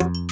you